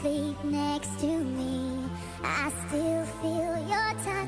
sleep next to me. I still feel your touch.